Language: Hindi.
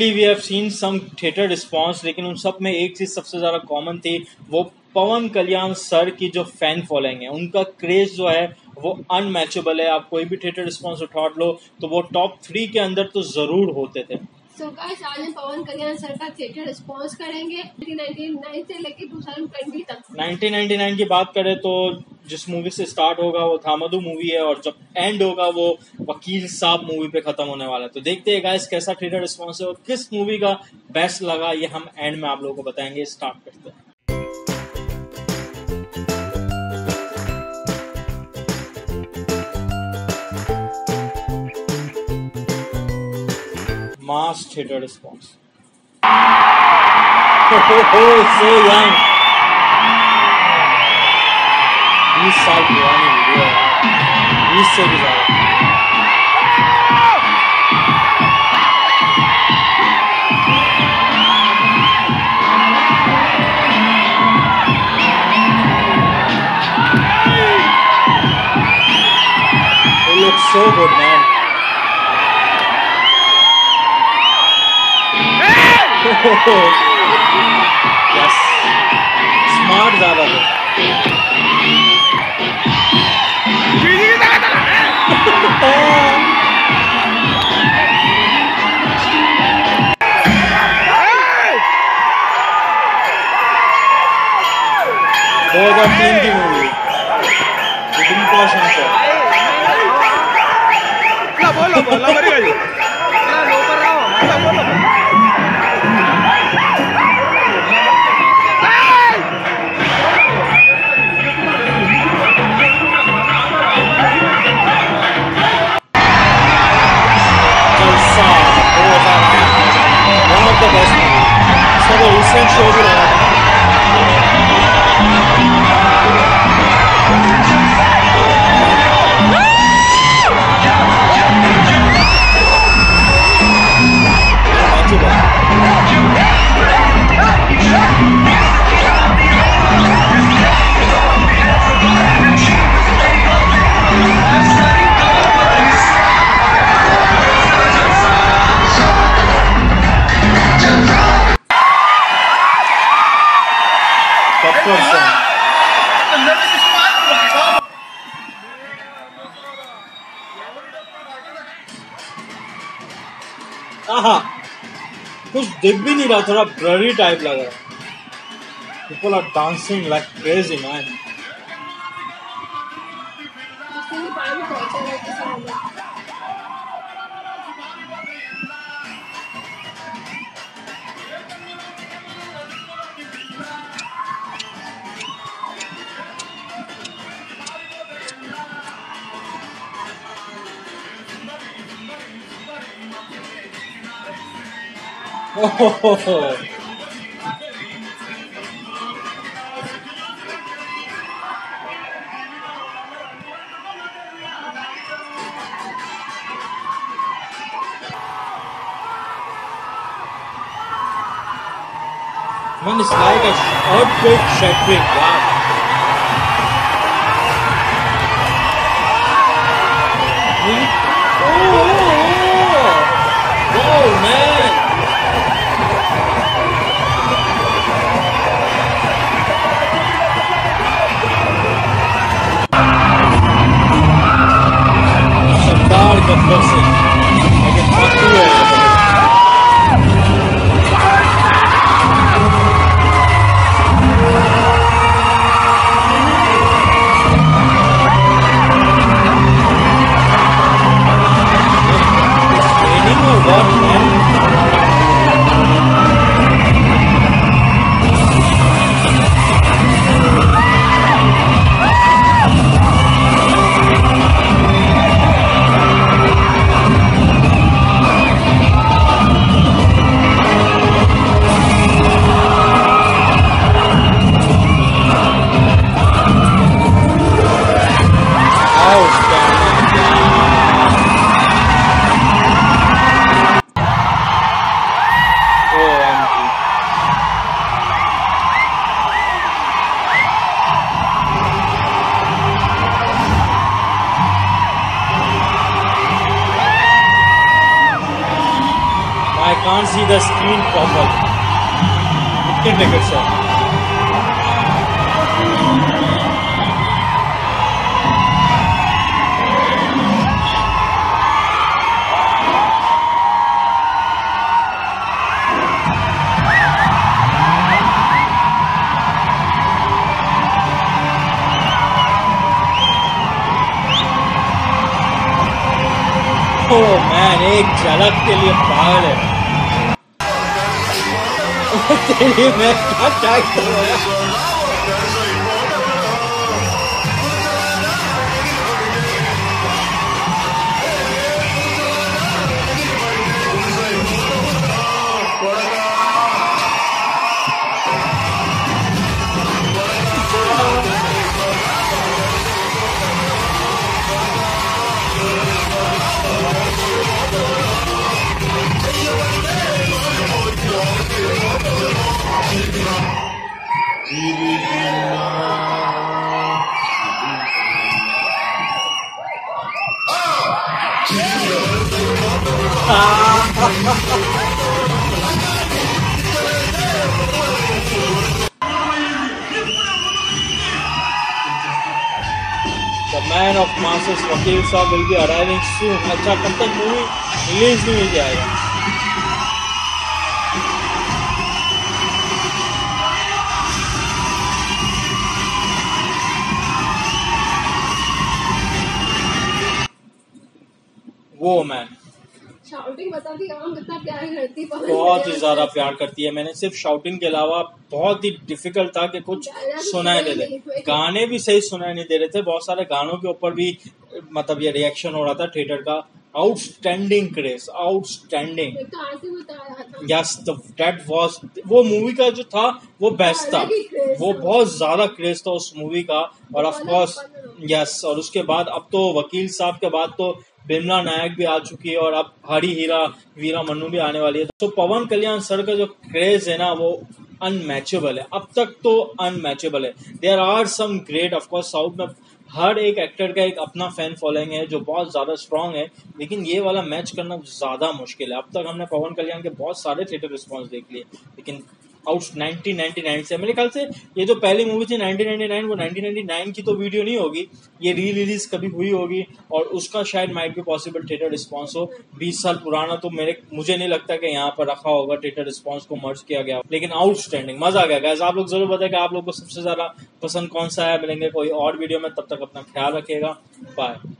Suddenly we have seen some theatre response लेकिन उन सब में एक चीज़ सबसे ज़्यादा कॉमन थी वो पवन कल्याण सर की जो फ़ैन फॉलोइंग है उनका क्रेज जो है वो अनमैचेबल है। आप कोई भी थिएटर रिस्पॉन्स उठा लो तो वो टॉप थ्री के अंदर तो ज़रूर होते थे। सो गाइस आज हम पवन कल्याण सर का थिएटर रिस्पॉन्स करेंगे। 1999 से लेकर 2020 तक। 1999 की बात करें तो जिस मूवी से स्टार्ट होगा वो थामदू मूवी है और जब एंड होगा वो वकील साहब मूवी पे खत्म होने वाला है तो देखते हैं गाइस कैसा थिएटर रिस्पॉन्स है और किस मूवी का बेस्ट लगा ये हम एंड में आप लोगों को बताएँगे स्टार्ट करते हैं. Oh, so young. बीस साल पुरानी वीडियो है बीस से भी ज़्यादा It looks so good, man. yes. Smart ज़्यादा मूवी Singh. आहा, कुछ दिख भी नहीं रहा, थोड़ा ब्लरी टाइप लग रहा people are dancing like crazy man उसके लिए पानी पहुँचा है किसी ने oh Man, it's like a earthquake shattering. 都行 Oh, I can't see the screen properly. It can make it, sir. Oh man एक झलक के लिए पागल है। तेरी मैं क्या क्या Man of masses वकील साहब will be arriving soon. अच्छा कब तक मूवी रिलीज़ नहीं हो जाएगा वो मैन बहुत ही। कल्याण ज़्यादा सर। प्यार करती है। मैंने सिर्फ़ शाउटिंग के अलावा बहुत ही डिफ़िकल्ट था कि कुछ भी सुनाई दे नहीं, गाने भी सही सुनाई नहीं दे रहे थे। बहुत सारे गानों के ऊपर भी मतलब ये रिएक्शन हो रहा था थिएटर का। आउटस्टैंडिंग क्रेज आउटस्टैंडिंग तो था। यस दैट वाज वो मूवी का जो था वो बेस्ट था। ही craze वो बहुत ज़्यादा क्रेज था उस मूवी का। और ऑफ़ कोर्स यस और उसके बाद अब तो वकील साहब के बाद तो बिमला नायक भी आ चुकी है और अब हरी हीरा, वीरा मन्नू भी आने वाली है। तो पवन कल्याण सर का जो क्रेज है ना, वो अनमैचेबल है। अब तक तो अनमैचेबल है। There are some great of course south में हर एक एक्टर का एक अपना फ़ैन फॉलोइंग है, जो बहुत ज़्यादा स्ट्रांग है। लेकिन ये वाला मैच करना ज़्यादा मुश्किल है। अब तक हमने पवन कल्याण के बहुत सारे थिएटर रिस्पॉन्स देख लिए। लेकिन आउट 1999 से। मेरे ख्याल से ये जो पहली मूवी थी 1999 वो 1999 की तो वीडियो नहीं होगी। ये री रिलीज़ कभी हुई होगी और उसका शायद माइट भी पॉसिबल थिएटर रिस्पॉन्स हो। 20 साल पुराना तो मेरे, मुझे नहीं लगता कि यहाँ पर रखा होगा थिएटर रिस्पॉन्स को मर्ज किया गया। लेकिन आउटस्टैंडिंग मज़ा आ गया। Guys, आप लोग ज़रूर बताएँ कि आप लोग को सबसे ज़्यादा पसंद कौन सा है मिलेंगे। कोई और वीडियो में तब तक अपना ख्याल रखिएगा। बाय